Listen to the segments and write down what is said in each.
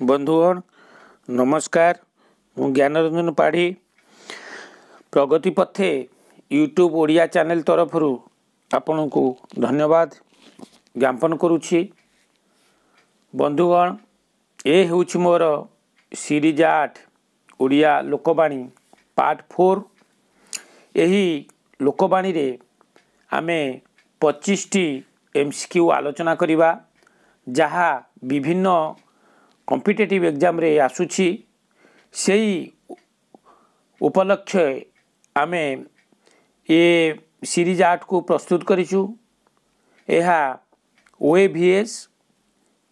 ବନ୍ଧୁଗଣ ନମସ୍କାର ମୁଁ ଜ୍ଞାନରଞ୍ଜନ ପାଢ଼ୀ। ପ୍ରଗତି ପଥେ ୟୁଟ୍ୟୁବ୍ ଓଡ଼ିଆ ଚ୍ୟାନେଲ୍ ତରଫରୁ ଆପଣଙ୍କୁ ଧନ୍ୟବାଦ ଜ୍ଞାପନ କରୁଛି। ବନ୍ଧୁଗଣ ଏ ହେଉଛି ମୋର ସିରିଜ୍ ଆଠ ଓଡ଼ିଆ ଲୋକବାଣୀ ପାର୍ଟ ଫୋର୍ ଏହି ଲୋକବାଣୀରେ ଆମେ ପଚିଶଟି ଏମ୍ ସି କ୍ୟୁ ଆଲୋଚନା କରିବା ଯାହା ବିଭିନ୍ନ କମ୍ପିଟେଟିଭ୍ ଏକ୍ଜାମ୍ରେ ଆସୁଛି ସେଇ ଉପଲକ୍ଷେ ଆମେ ଏ ସିରିଜ୍ ଆର୍ଟକୁ ପ୍ରସ୍ତୁତ କରିଛୁ। ଏହା O A V S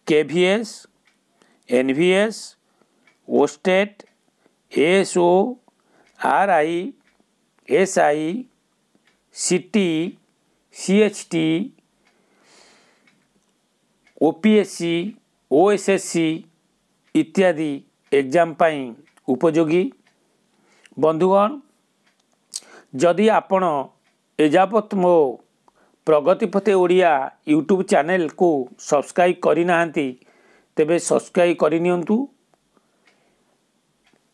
K V S N V S OSTET S O R I S I C T C H T O P S C O S S C ଇତ୍ୟାଦି exam ପାଇଁ ଉପଯୋଗୀ। ବନ୍ଧୁଗଣ ଯଦି ଆପଣ ଏଯାବତ୍ ମୋ ପ୍ରଗତି ପଥେ Odia YouTube ଚ୍ୟାନେଲ୍କୁ ସବସ୍କ୍ରାଇବ୍ କରିନାହାନ୍ତି ତେବେ ସବସ୍କ୍ରାଇବ୍ କରିନିଅନ୍ତୁ।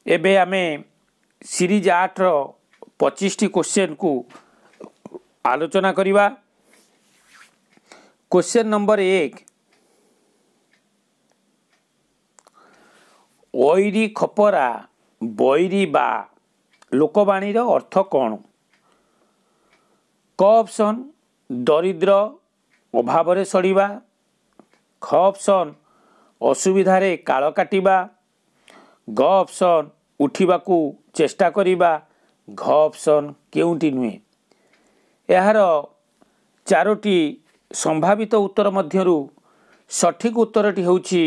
ଏବେ ଆମେ ସିରିଜ୍ ଆଠର ପଚିଶଟି କୋଶ୍ଚେନ୍କୁ ଆଲୋଚନା କରିବା। କୋଶ୍ଚେନ୍ ନମ୍ବର ଏକ ଐରି ଖପରା ବୈରୀ ବା ଲୋକବାଣୀର ଅର୍ଥ କ'ଣ? କ ଅପସନ୍ ଦରିଦ୍ର ଅଭାବରେ ସଢ଼ିବା। ଖ ଅପସନ୍ ଅସୁବିଧାରେ କାଳ କାଟିବା। ଗ ଅପସନ୍ ଉଠିବାକୁ ଚେଷ୍ଟା କରିବା। ଘ ଅପସନ୍ କେଉଁଟି ନୁହେଁ? ଏହାର ଚାରୋଟି ସମ୍ଭାବିତ ଉତ୍ତର ମଧ୍ୟରୁ ସଠିକ୍ ଉତ୍ତରଟି ହେଉଛି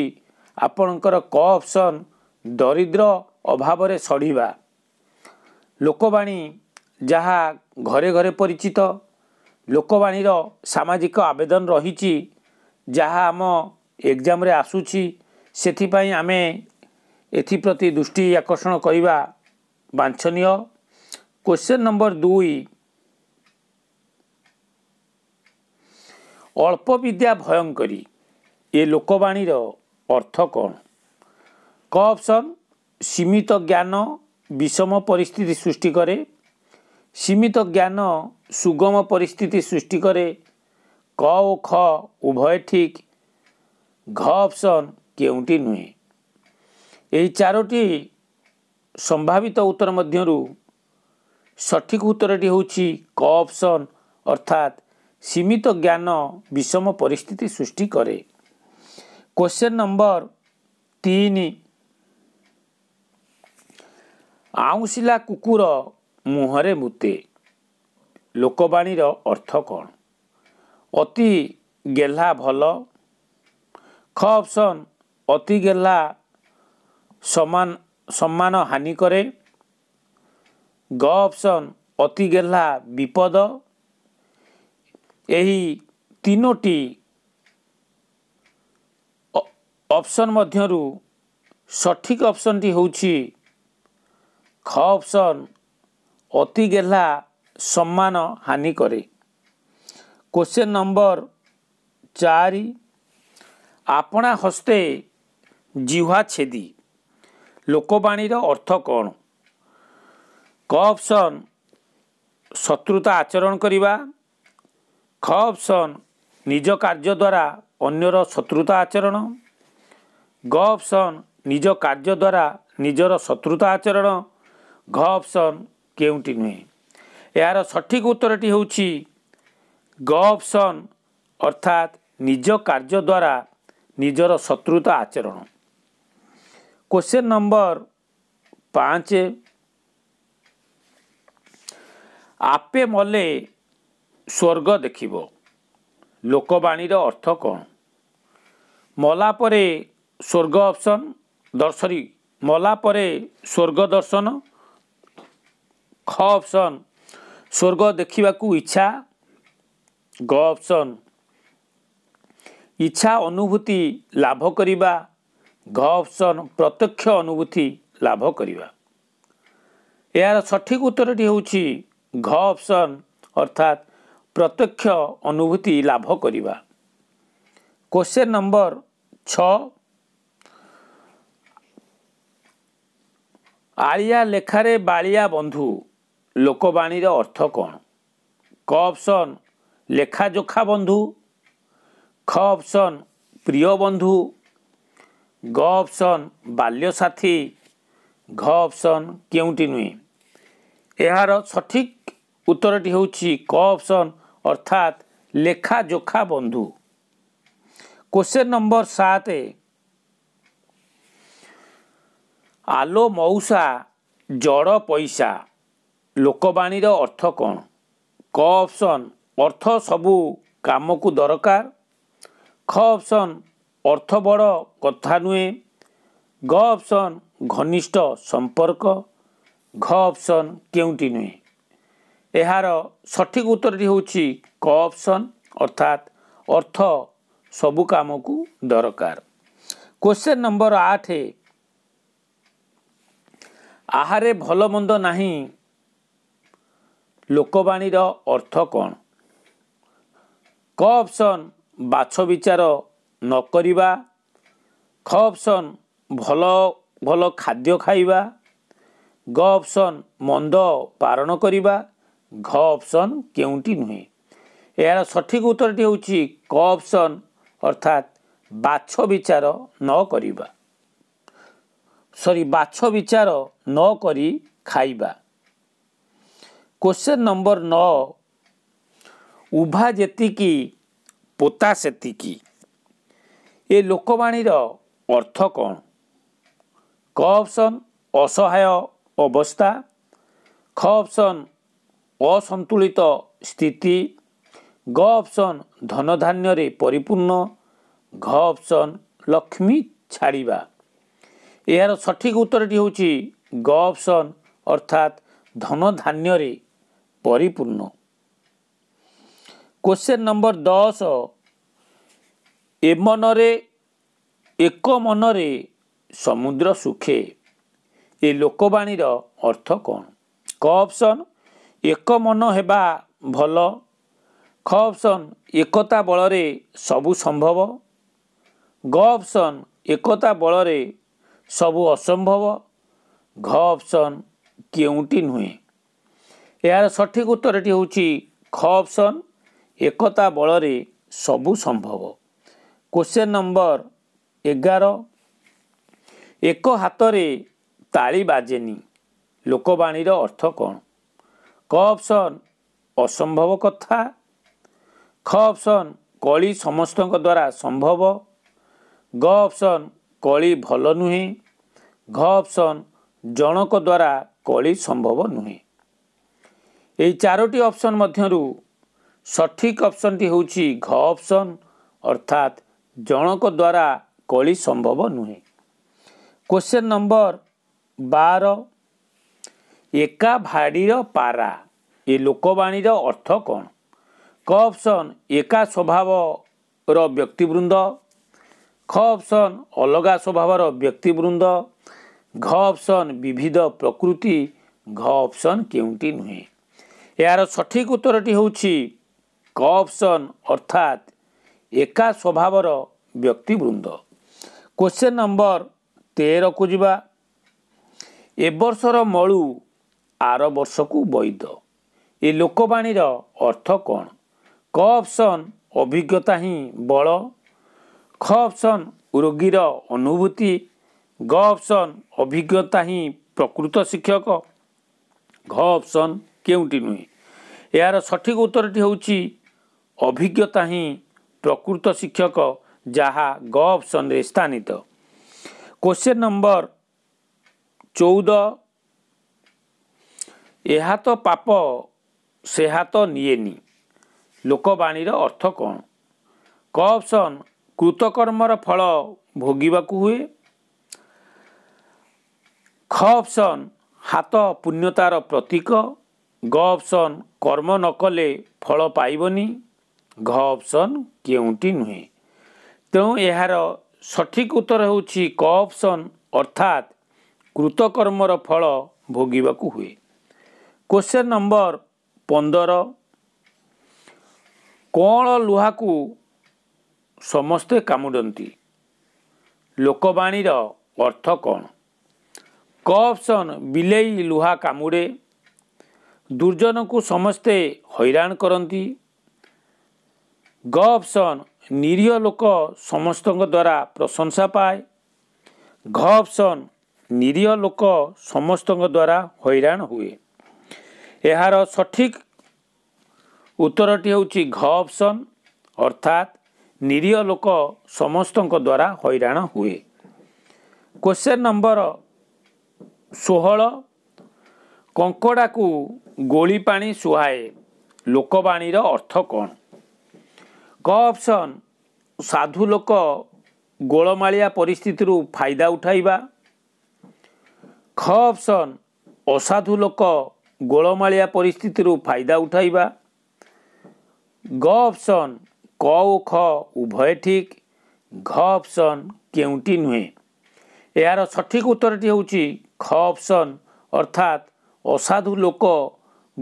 ଆପଣଙ୍କର କ ଅପସନ୍ ଦରିଦ୍ର ଅଭାବରେ ସଢ଼ିବା। ଲୋକବାଣୀ ଯାହା ଘରେ ଘରେ ପରିଚିତ ଲୋକବାଣୀର ସାମାଜିକ ଆବେଦନ ରହିଛି ଯାହା ଆମ ଏକ୍ଜାମ୍ରେ ଆସୁଛି ସେଥିପାଇଁ ଆମେ ଏଥିପ୍ରତି ଦୃଷ୍ଟି ଆକର୍ଷଣ କରିବା ବାଞ୍ଛନୀୟ। କ୍ୱେଶ୍ଚନ୍ ନମ୍ବର ଦୁଇ। ଅଳ୍ପ ବିଦ୍ୟା ଭୟଙ୍କରୀ ଏ ଲୋକବାଣୀର ଅର୍ଥ କ'ଣ? କ ଅପସନ୍ ସୀମିତ ଜ୍ଞାନ ବିଷମ ପରିସ୍ଥିତି ସୃଷ୍ଟି କରେ ସୀମିତ ଜ୍ଞାନ ସୁଗମ ପରିସ୍ଥିତି ସୃଷ୍ଟି କରେ କ ଓ ଖ ଉଭୟ ଠିକ୍ ଘ ଅପସନ୍ କେଉଁଟି ନୁହେଁ ଏହି ଚାରୋଟି ସମ୍ଭାବିତ ଉତ୍ତର ମଧ୍ୟରୁ ସଠିକ୍ ଉତ୍ତରଟି ହେଉଛି କ ଅପସନ୍ ଅର୍ଥାତ୍ ସୀମିତ ଜ୍ଞାନ ବିଷମ ପରିସ୍ଥିତି ସୃଷ୍ଟି କରେ କ୍ୱେଶ୍ଚନ୍ ନମ୍ବର ତିନି ଆଉଁସିଲା କୁକୁର ମୁହଁରେ ମୁତେ। ଲୋକବାଣୀର ଅର୍ଥ କ'ଣ? ଅତି ଗେହ୍ଲା ଭଲ। ଖ ଅପସନ୍ ଅତି ଗେହ୍ଲା ସମାନ ସମ୍ମାନ ହାନି କରେ। ଗ ଅପସନ୍ ଅତି ଗେହ୍ଲା ବିପଦ। ଏହି ତିନୋଟି ଅପସନ୍ ମଧ୍ୟରୁ ସଠିକ୍ ଅପସନ୍ଟି ହେଉଛି ଖ ଅପସନ୍ ଅତି ଗେହ୍ଲା ସମ୍ମାନ ହାନି କରେ। କ୍ୱେଶ୍ଚନ୍ ନମ୍ବର ଚାରି ଆପଣା ହସ୍ତେ ଜିହ୍ୱା ଛେଦି ଲୋକବାଣୀର ଅର୍ଥ କ'ଣ? କ ଅପସନ୍ ଶତ୍ରୁତା ଆଚରଣ କରିବା ଖ ଅପସନ୍ ନିଜ କାର୍ଯ୍ୟ ଦ୍ୱାରା ଅନ୍ୟର ଶତ୍ରୁତା ଆଚରଣ ଗ ଅପସନ୍ ନିଜ କାର୍ଯ୍ୟ ଦ୍ୱାରା ନିଜର ଶତ୍ରୁତା ଆଚରଣ ଘ ଅପସନ୍ କେଉଁଟି ନୁହେଁ ଏହାର ସଠିକ୍ ଉତ୍ତରଟି ହେଉଛି ଗ ଅପସନ୍ ଅର୍ଥାତ୍ ନିଜ କାର୍ଯ୍ୟ ଦ୍ୱାରା ନିଜର ଶତ୍ରୁତା ଆଚରଣ କ୍ୱେଶ୍ଚନ୍ ନମ୍ବର ପାଞ୍ଚ ଆପେ ମଲେ ସ୍ୱର୍ଗ ଦେଖିବ ଲୋକବାଣୀର ଅର୍ଥ କ'ଣ? ମଲା ପରେ ସ୍ୱର୍ଗ ଅପସନ୍ ଦର୍ଶରୀ ମଲା ପରେ ସ୍ୱର୍ଗ ଦର୍ଶନ ଖ ଅପସନ୍ ସ୍ୱର୍ଗ ଦେଖିବାକୁ ଇଚ୍ଛା। ଗ ଅପସନ୍ ଇଚ୍ଛା ଅନୁଭୂତି ଲାଭ କରିବା। ଘ ଅପସନ୍ ପ୍ରତ୍ୟକ୍ଷ ଅନୁଭୂତି ଲାଭ କରିବା। ଏହାର ସଠିକ୍ ଉତ୍ତରଟି ହେଉଛି ଘ ଅପସନ୍ ଅର୍ଥାତ୍ ପ୍ରତ୍ୟକ୍ଷ ଅନୁଭୂତି ଲାଭ କରିବା। କ୍ୱେଶ୍ଚନ୍ ନମ୍ବର ଛଅ। ଆଳିଆ ଲେଖାରେ ବାଳିଆ ବନ୍ଧୁ। ଲୋକବାଣୀର ଅର୍ଥ କ'ଣ? କ ଅପସନ୍ ଲେଖାଯୋଖା ବନ୍ଧୁ ଖ ଅପସନ୍ ପ୍ରିୟ ବନ୍ଧୁ ଗ ଅପସନ୍ ବାଲ୍ୟସାଥୀ ଘ ଅପସନ୍ କେଉଁଟି ନୁହେଁ? ଏହାର ସଠିକ୍ ଉତ୍ତରଟି ହେଉଛି କ ଅପସନ୍ ଅର୍ଥାତ୍ ଲେଖାଯୋଖା ବନ୍ଧୁ। କୋଶ୍ଚେନ୍ ନମ୍ବର ସାତ। ଆଲୋ ମଉସା ଜଡ଼ ପଇସା। ଲୋକବାଣୀର ଅର୍ଥ କ'ଣ? କ ଅପସନ୍ ଅର୍ଥ ସବୁ କାମକୁ ଦରକାର। ଖ ଅପସନ୍ ଅର୍ଥ ବଡ଼ କଥା ନୁହେଁ। ଗ ଅପସନ୍ ଘନିଷ୍ଠ ସମ୍ପର୍କ। ଘ ଅପସନ୍ କେଉଁଟି ନୁହେଁ। ଏହାର ସଠିକ୍ ଉତ୍ତରଟି ହେଉଛି କ ଅପସନ୍ ଅର୍ଥାତ୍ ଅର୍ଥ ସବୁ କାମକୁ ଦରକାର। କୋଶ୍ଚେନ୍ ନମ୍ବର ଆଠ। ଆହାରେ ଭଲ ମନ୍ଦ ନାହିଁ। ଲୋକବାଣୀର ଅର୍ଥ କ'ଣ? କ ଅପସନ୍ ବାଛ ବିଚାର ନ କରିବା। ଖ ଅପସନ୍ ଭଲ ଭଲ ଖାଦ୍ୟ ଖାଇବା। ଗ ଅପସନ୍ ମନ୍ଦ ପାରଣ କରିବା। ଘ ଅପସନ୍ କେଉଁଟି ନୁହେଁ। ଏହାର ସଠିକ୍ ଉତ୍ତରଟି ହେଉଛି କ ଅପସନ୍ ଅର୍ଥାତ୍ ବାଛ ବିଚାର ନ କରିବା। ସରି ବାଛ ବିଚାର ନ କରି ଖାଇବା। କୋଶ୍ଚେନ୍ ନମ୍ବର ନଅ ଉଭା ଯେତିକି ପୋତା ସେତିକି। ଏ ଲୋକବାଣୀର ଅର୍ଥ କ'ଣ? କ ଅପସନ୍ ଅସହାୟ ଅବସ୍ଥା ଖ ଅପସନ୍ ଅସନ୍ତୁଳିତ ସ୍ଥିତି ଗ ଅପସନ୍ ଧନଧାନ୍ୟରେ ପରିପୂର୍ଣ୍ଣ ଘ ଅପସନ୍ ଲକ୍ଷ୍ମୀ ଛାଡ଼ିବା। ଏହାର ସଠିକ୍ ଉତ୍ତରଟି ହେଉଛି ଗ ଅପସନ୍ ଅର୍ଥାତ୍ ଧନ ଧାନ୍ୟରେ ପରିପୂର୍ଣ୍ଣ। କୋଶ୍ଚେନ୍ ନମ୍ବର ଦଶ ଏ ମନରେ ଏକ ମନରେ ସମୁଦ୍ର ସୁଖେ ଏ ଲୋକବାଣୀର ଅର୍ଥ କ'ଣ? କ ଅପସନ୍ ଏକ ମନ ହେବା ଭଲ। ଖ ଅପସନ୍ ଏକତା ବଳରେ ସବୁ ସମ୍ଭବ। ଗ ଅପସନ୍ ଏକତା ବଳରେ ସବୁ ଅସମ୍ଭବ। ଘ ଅପସନ୍ କେଉଁଟି ନୁହେଁ। ଏହାର ସଠିକ୍ ଉତ୍ତରଟି ହେଉଛି ଖ ଅପସନ୍ ଏକତା ବଳରେ ସବୁ ସମ୍ଭବ। କୋଶ୍ଚେନ୍ ନମ୍ବର ଏଗାର। ଏକ ହାତରେ ତାଳି ବାଜେନି। ଲୋକବାଣୀର ଅର୍ଥ କ'ଣ? କ ଅପସନ୍ ଅସମ୍ଭବ କଥା। ଖ ଅପସନ୍ କଳି ସମସ୍ତଙ୍କ ଦ୍ୱାରା ସମ୍ଭବ। ଗ ଅପସନ୍ କଳି ଭଲ ନୁହେଁ। ଘ ଅପସନ୍ ଜଣକ ଦ୍ୱାରା କଳି ସମ୍ଭବ ନୁହେଁ। ଏହି ଚାରୋଟି ଅପସନ୍ ମଧ୍ୟରୁ ସଠିକ୍ ଅପସନ୍ଟି ହେଉଛି ଘ ଅପସନ୍ ଅର୍ଥାତ୍ ଜଣକ ଦ୍ୱାରା କଳି ସମ୍ଭବ ନୁହେଁ। କୋଶ୍ଚେନ୍ ନମ୍ବର ବାର ଏକା ଭାଡ଼ିର ପାରା ଏ ଲୋକବାଣୀର ଅର୍ଥ କ'ଣ? କ ଅପସନ୍ ଏକା ସ୍ୱଭାବର ବ୍ୟକ୍ତିବୃନ୍ଦ। ଖ ଅପସନ୍ ଅଲଗା ସ୍ୱଭାବର ବ୍ୟକ୍ତିବୃନ୍ଦ। ଘ ଅପସନ୍ ବିବିଧ ପ୍ରକୃତି। ଘ ଅପସନ୍ କେଉଁଟି ନୁହେଁ? ଏହାର ସଠିକ୍ ଉତ୍ତରଟି ହେଉଛି କ ଅପସନ୍ ଅର୍ଥାତ୍ ଏକା ସ୍ୱଭାବର ବ୍ୟକ୍ତିବୃନ୍ଦ। କୋଶ୍ଚେନ୍ ନମ୍ବର ତେରକୁ ଯିବା। ଏ ବର୍ଷର ମଳୁ ଆର ବର୍ଷକୁ ବୈଧ ଏ ଲୋକବାଣୀର ଅର୍ଥ କ'ଣ? କ ଅପସନ୍ ଅଭିଜ୍ଞତା ହିଁ ବଳ। ଖ ଅପସନ୍ ରୋଗୀର ଅନୁଭୂତି। ଗ ଅପସନ୍ ଅଭିଜ୍ଞତା ହିଁ ପ୍ରକୃତ ଶିକ୍ଷକ। ଘ ଅପସନ୍ କେଉଁଟି ନୁହେଁ। ଏହାର ସଠିକ୍ ଉତ୍ତରଟି ହେଉଛି ଅଭିଜ୍ଞତା ହିଁ ପ୍ରକୃତ ଶିକ୍ଷକ ଯାହା ଗ ଅପସନ୍ରେ ସ୍ଥାନିତ। କୋଶ୍ଚେନ୍ ନମ୍ବର ଚଉଦ ଏହା ତ ପାପ ସେ ହାତ ନିଏନି। ଲୋକବାଣୀର ଅର୍ଥ କ'ଣ? କ ଅପସନ୍ କୃତକର୍ମର ଫଳ ଭୋଗିବାକୁ ହୁଏ? ଖ ଅପସନ୍ ହାତ ପୁଣ୍ୟତାର ପ୍ରତୀକ? ଗ ଅପସନ୍ କର୍ମ ନ କଲେ ଫଳ ପାଇବନି ଘ ଅପସନ୍ କେଉଁଟି ନୁହେଁ ତେଣୁ ଏହାର ସଠିକ୍ ଉତ୍ତର ହେଉଛି କ ଅପସନ୍ ଅର୍ଥାତ୍ କୃତକର୍ମର ଫଳ ଭୋଗିବାକୁ ହୁଏ। କୋଶ୍ଚେନ୍ ନମ୍ବର ପନ୍ଦର। କଅଁଳ ଲୁହାକୁ ସମସ୍ତେ କାମୁଡ଼ନ୍ତି? ଲୋକବାଣୀର ଅର୍ଥ କ'ଣ? କ ଅପସନ୍ ବିଲେଇ ଲୁହା କାମୁଡ଼େ। ଦୁର୍ଜନକୁ ସମସ୍ତେ ହଇରାଣ କରନ୍ତି। ଗ ନିରୀହ ଲୋକ ସମସ୍ତଙ୍କ ଦ୍ୱାରା ପ୍ରଶଂସା ପାଏ। ଘ ଅପସନ୍ ନିରୀହ ଲୋକ ସମସ୍ତଙ୍କ ଦ୍ୱାରା ହଇରାଣ ହୁଏ। ଏହାର ସଠିକ୍ ଉତ୍ତରଟି ହେଉଛି ଘ ଅପସନ୍ ଅର୍ଥାତ୍ ନିରୀହ ଲୋକ ସମସ୍ତଙ୍କ ଦ୍ୱାରା ହଇରାଣ ହୁଏ। କ୍ୱେଶ୍ଚନ୍ ନମ୍ବର ଷୋହଳ କଙ୍କଡ଼ାକୁ ଗୋଳି ପାଣି ସୁହାଏ ଲୋକବାଣୀର ଅର୍ଥ କ'ଣ? କ ଅପସନ୍ ସାଧୁ ଲୋକ ଗୋଳମାଳିଆ ପରିସ୍ଥିତିରୁ ଫାଇଦା ଉଠାଇବା। ଖ ଅପସନ୍ ଅସାଧୁ ଲୋକ ଗୋଳମାଳିଆ ପରିସ୍ଥିତିରୁ ଫାଇଦା ଉଠାଇବା। ଗ ଅପସନ୍ କ ଓ ଖ ଉଭୟ ଠିକ୍ ଘ ଅପସନ୍ କେଉଁଟି ନୁହେଁ। ଏହାର ସଠିକ୍ ଉତ୍ତରଟି ହେଉଛି ଖ ଅପସନ୍ ଅର୍ଥାତ୍ ଅସାଧୁ ଲୋକ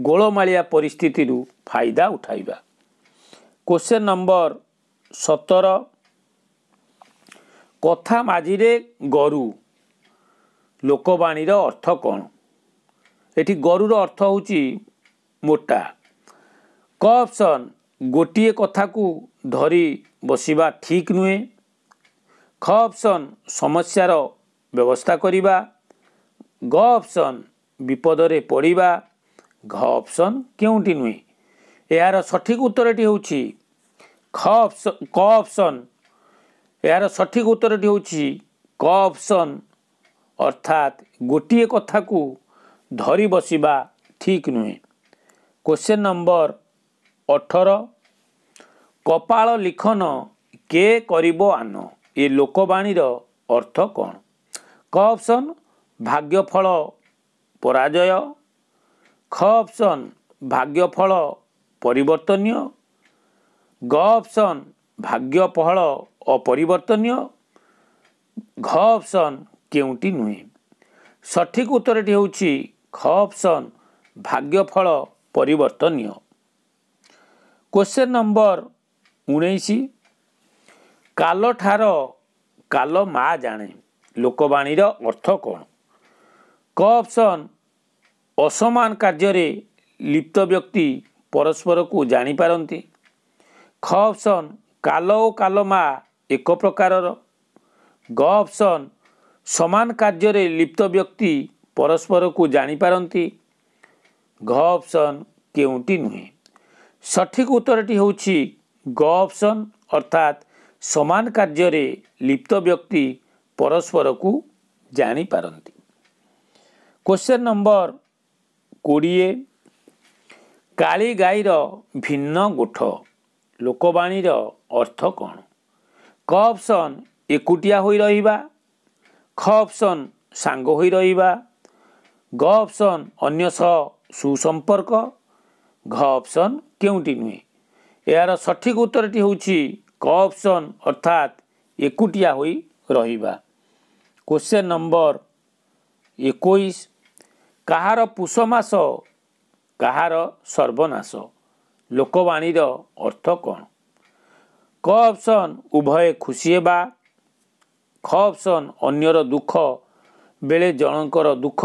ଗୋଳମାଳିଆ ପରିସ୍ଥିତିରୁ ଫାଇଦା ଉଠାଇବା। କ୍ୱେଶ୍ଚନ୍ ନମ୍ବର ସତର। କଥା ମାଝିରେ ଗରୁ। ଲୋକବାଣୀର ଅର୍ଥ କ'ଣ? ଏଠି ଗରୁର ଅର୍ଥ ହେଉଛି ମୋଟା। କ ଅପସନ୍ ଗୋଟିଏ କଥାକୁ ଧରି ବସିବା ଠିକ୍ ନୁହେଁ। ଖ ଅପସନ୍ ସମସ୍ୟାର ବ୍ୟବସ୍ଥା କରିବା। ଗ ଅପସନ୍ ବିପଦରେ ପଡ଼ିବା। ଘ ଅପସନ୍ କେଉଁଠି ନୁହେଁ। ଏହାର ସଠିକ୍ ଉତ୍ତରଟି ହେଉଛି ଖ ଅପସନ୍ କ ଅପସନ୍ ଏହାର ସଠିକ୍ ଉତ୍ତରଟି ହେଉଛି କ ଅପସନ୍ ଅର୍ଥାତ୍ ଗୋଟିଏ କଥାକୁ ଧରି ବସିବା ଠିକ୍ ନୁହେଁ। କ୍ୱେଶ୍ଚନ୍ ନମ୍ବର ଅଠର। କପାଳ ଲିଖନ କେ କରିବ ଆନ? ଏ ଲୋକବାଣୀର ଅର୍ଥ କ'ଣ? କ ଅପସନ୍ ଭାଗ୍ୟଫଳ ପରାଜୟ। ଖ ଅପସନ୍ ଭାଗ୍ୟଫଳ ପରିବର୍ତ୍ତନୀୟ। ଗ ଅପସନ୍ ଭାଗ୍ୟଫଳ ଅପରିବର୍ତ୍ତନୀୟ। ଘ ଅପସନ୍ କେଉଁଟି ନୁହେଁ। ସଠିକ୍ ଉତ୍ତରଟି ହେଉଛି ଖ ଅପସନ୍ ଭାଗ୍ୟଫଳ ପରିବର୍ତ୍ତନୀୟ। କ୍ୱେଶ୍ଚନ୍ ନମ୍ବର ଉଣେଇଶ। କାଲଠାର କାଲ ମା ଜାଣେ। ଲୋକବାଣୀର ଅର୍ଥ କ'ଣ? କ ଅପସନ୍ ଅସମାନ କାର୍ଯ୍ୟରେ ଲିପ୍ତ ବ୍ୟକ୍ତି ପରସ୍ପରକୁ ଜାଣିପାରନ୍ତି। ଖ ଅପସନ୍ କାଲ ଓ କାଲ ମା ଏକ ପ୍ରକାରର। ଗ ଅପସନ୍ ସମାନ କାର୍ଯ୍ୟରେ ଲିପ୍ତ ବ୍ୟକ୍ତି ପରସ୍ପରକୁ ଜାଣିପାରନ୍ତି। ଘ ଅପସନ୍ କେଉଁଟି ନୁହେଁ। ସଠିକ୍ ଉତ୍ତରଟି ହେଉଛି ଗ ଅପସନ୍ ଅର୍ଥାତ୍ ସମାନ କାର୍ଯ୍ୟରେ ଲିପ୍ତ ବ୍ୟକ୍ତି ପରସ୍ପରକୁ ଜାଣିପାରନ୍ତି। କ୍ୱେଶ୍ଚନ୍ ନମ୍ବର କୋଡ଼ିଏ କାଳି ଗାଈର ଭିନ୍ନ ଗୋଠ। ଲୋକବାଣୀର ଅର୍ଥ କ'ଣ? କ ଅପସନ୍ ଏକୁଟିଆ ହୋଇ ରହିବା। ଖ ଅପସନ୍ ସାଙ୍ଗ ହୋଇ ରହିବା। ଗ ଅପସନ୍ ଅନ୍ୟ ସହ ସୁସମ୍ପର୍କ। ଘ ଅପସନ୍ କେଉଁଟି ନୁହେଁ। ଏହାର ସଠିକ୍ ଉତ୍ତରଟି ହେଉଛି କ ଅପସନ୍ ଅର୍ଥାତ୍ ଏକୁଟିଆ ହୋଇ ରହିବା। କ୍ୱେଶ୍ଚନ୍ ନମ୍ବର ଏକୋଇଶ କାହାର ପୁଷ ମାସ କାହାର ସର୍ବନାଶ? ଲୋକବାଣୀର ଅର୍ଥ କ'ଣ? କ ଅପସନ୍ ଉଭୟ ଖୁସି ହେବା ଖ ଅପସନ୍ ଅନ୍ୟର ଦୁଃଖ ବେଳେ ଜଣଙ୍କର ଦୁଃଖ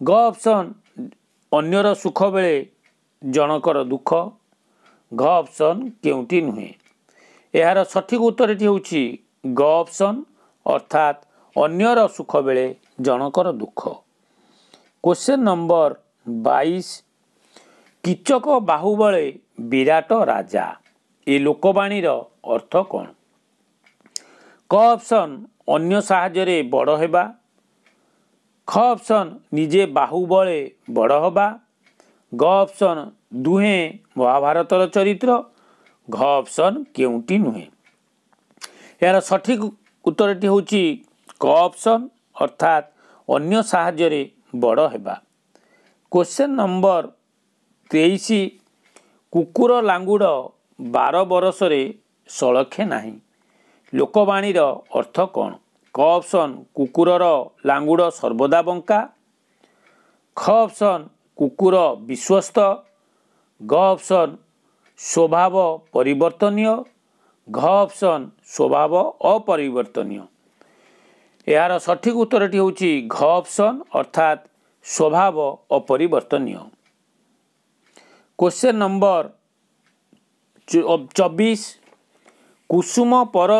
ଗ ଅପସନ୍ ଅନ୍ୟର ସୁଖ ବେଳେ ଜଣଙ୍କର ଦୁଃଖ ଘ ଅପସନ୍ କେଉଁଟି ନୁହେଁ? ଏହାର ସଠିକ୍ ଉତ୍ତରଟି ହେଉଛି ଗ ଅପସନ୍ ଅର୍ଥାତ୍ ଅନ୍ୟର ସୁଖ ବେଳେ ଜଣଙ୍କର ଦୁଃଖ। କ୍ୱେଶ୍ଚନ୍ ନମ୍ବର ବାଇଶ କିଚକ ବାହୁବଳେ ବିରାଟ ରାଜା। ଏ ଲୋକବାଣୀର ଅର୍ଥ କ'ଣ? କ ଅପସନ୍ ଅନ୍ୟ ସାହାଯ୍ୟରେ ବଡ଼ ହେବା। ଖ ଅପସନ୍ ନିଜେ ବାହୁବଳେ ବଡ଼ ହେବା। ଗ ଅପସନ୍ ଦୁହେଁ ମହାଭାରତର ଚରିତ୍ର। ଘ ଅପସନ୍ କେଉଁଟି ନୁହେଁ? ଏହାର ସଠିକ୍ ଉତ୍ତରଟି ହେଉଛି କ ଅପସନ୍ ଅର୍ଥାତ୍ ଅନ୍ୟ ସାହାଯ୍ୟରେ ବଡ଼ ହେବା। କ୍ୱେଶ୍ଚନ୍ ନମ୍ବର ତେଇଶ କୁକୁର ଲାଙ୍ଗୁଡ଼ ବାର ବରଷରେ ସଳଖେ ନାହିଁ। ଲୋକବାଣୀର ଅର୍ଥ କ'ଣ? କ ଅପସନ୍ କୁକୁରର ଲାଙ୍ଗୁଡ଼ ସର୍ବଦା ବଙ୍କା। ଖ ଅପସନ୍ କୁକୁର ବିଶ୍ୱସ୍ତ। ଗ ଅପସନ୍ ସ୍ୱଭାବ ପରିବର୍ତ୍ତନୀୟ। ଘ ଅପସନ୍ ସ୍ୱଭାବ ଅପରିବର୍ତ୍ତନୀୟ। ଏହାର ସଠିକ୍ ଉତ୍ତରଟି ହେଉଛି ଘ ଅପସନ୍ ଅର୍ଥାତ୍ ସ୍ୱଭାବ ଅପରିବର୍ତ୍ତନୀୟ କ୍ୱେଶ୍ଚନ୍ ନମ୍ବର ଚବିଶ। କୁସୁମ ପର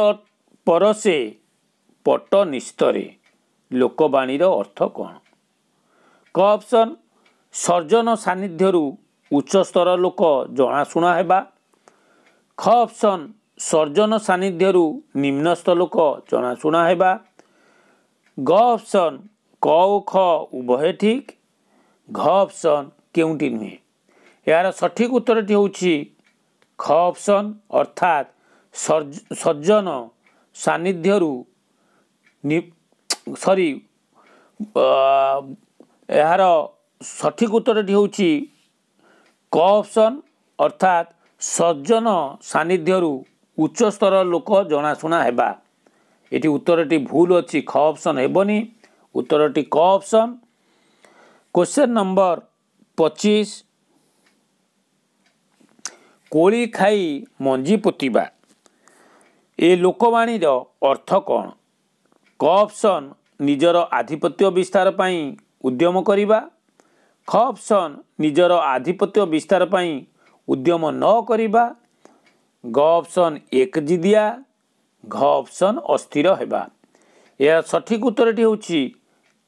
ପରସେ ପଟ ନିସ୍ତରେ। ଲୋକବାଣୀର ଅର୍ଥ କ'ଣ? କ ଅପସନ୍ ସର୍ଜନ ସାନ୍ନିଧ୍ୟରୁ ଉଚ୍ଚସ୍ତର ଲୋକ ଜଣାଶୁଣା ହେବା। ଖ ଅପସନ୍ ସର୍ଜନ ସାନ୍ନିଧ୍ୟରୁ ନିମ୍ନସ୍ଥ ଲୋକ ଜଣାଶୁଣା ହେବା। ଗ ଅପସନ୍ କ ଓ ଖ ଉଭୟ ଠିକ୍ ଘ ଅପସନ୍ କେଉଁଟି ନୁହେଁ ଏହାର ସଠିକ୍ ଉତ୍ତରଟି ହେଉଛି ଖ ଅପସନ୍ ଅର୍ଥାତ୍ ସର୍ଜନ ସାନ୍ନିଧ୍ୟରୁ ସରି ଏହାର ସଠିକ୍ ଉତ୍ତରଟି ହେଉଛି କ ଅପସନ୍ ଅର୍ଥାତ୍ ସର୍ଜନ ସାନ୍ନିଧ୍ୟରୁ ଉଚ୍ଚସ୍ତର ଲୋକ ଜଣାଶୁଣା ହେବା। ଏଠି ଉତ୍ତରଟି ଭୁଲ ଅଛି ଖ ଅପସନ୍ ହେବନି ଉତ୍ତରଟି କ ଅପସନ୍ କ୍ୱେଶ୍ଚନ୍ ନମ୍ବର ପଚିଶ କୋଳି ଖାଇ ମଞ୍ଜି ପୋତିବା। ଏ ଲୋକବାଣୀର ଅର୍ଥ କ'ଣ? କ ଅପସନ୍ ନିଜର ଆଧିପତ୍ୟ ବିସ୍ତାର ପାଇଁ ଉଦ୍ୟମ କରିବା। ଖ ଅପସନ୍ ନିଜର ଆଧିପତ୍ୟ ବିସ୍ତାର ପାଇଁ ଉଦ୍ୟମ ନ କରିବା। ଗ ଅପସନ୍ ଏକଜିଦିଆ ଘ ଅପସନ୍ ଅସ୍ଥିର ହେବା ଏହାର ସଠିକ୍ ଉତ୍ତରଟି ହେଉଛି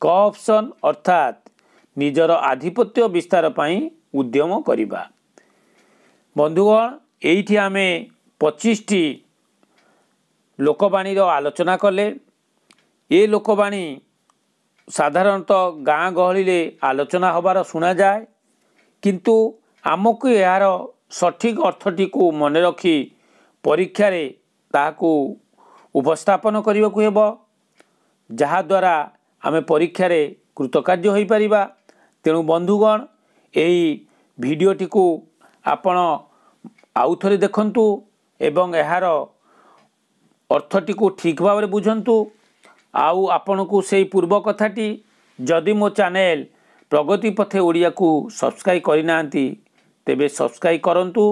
କ ଅପସନ୍ ଅର୍ଥାତ୍ ନିଜର ଆଧିପତ୍ୟ ବିସ୍ତାର ପାଇଁ ଉଦ୍ୟମ କରିବା। ବନ୍ଧୁଗଣ ଏଇଠି ଆମେ ପଚିଶଟି ଲୋକବାଣୀର ଆଲୋଚନା କଲେ। ଏ ଲୋକବାଣୀ ସାଧାରଣତଃ ଗାଁ ଗହଳିରେ ଆଲୋଚନା ହେବାର ଶୁଣାଯାଏ। କିନ୍ତୁ ଆମକୁ ଏହାର ସଠିକ୍ ଅର୍ଥଟିକୁ ମନେ ରଖି ପରୀକ୍ଷାରେ ତାହାକୁ ଉପସ୍ଥାପନ କରିବାକୁ ହେବ। ଯାହାଦ୍ୱାରା ଆମେ ପରୀକ୍ଷାରେ କୃତକାର୍ଯ୍ୟ ହୋଇପାରିବା। ତେଣୁ ବନ୍ଧୁଗଣ ଏହି ଭିଡ଼ିଓଟିକୁ ଆପଣ ଆଉଥରେ ଦେଖନ୍ତୁ ଏବଂ ଏହାର ଅର୍ଥଟିକୁ ଠିକ୍ ଭାବରେ ବୁଝନ୍ତୁ। ଆଉ ଆପଣଙ୍କୁ ସେଇ ପୂର୍ବ କଥାଟି ଯଦି ମୋ ଚ୍ୟାନେଲ ପ୍ରଗତି ପଥେ ଓଡ଼ିଆକୁ ସବସ୍କ୍ରାଇବ୍ କରିନାହାନ୍ତି ତେବେ ସବସ୍କ୍ରାଇବ୍ କରନ୍ତୁ।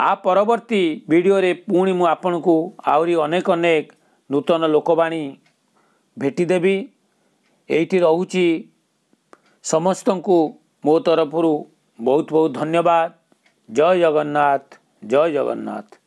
ଆ ପରବର୍ତ୍ତୀ ଭିଡ଼ିଓରେ ପୁଣି ମୁଁ ଆପଣଙ୍କୁ ଆହୁରି ଅନେକ ଅନେକ ନୂତନ ଲୋକବାଣୀ ଭେଟିଦେବି ଏଇଠି ରହୁଛି ସମସ୍ତଙ୍କୁ ମୋ ତରଫରୁ ବହୁତ ବହୁତ ଧନ୍ୟବାଦ। ଜୟ ଜଗନ୍ନାଥ ଜୟ ଜଗନ୍ନାଥ।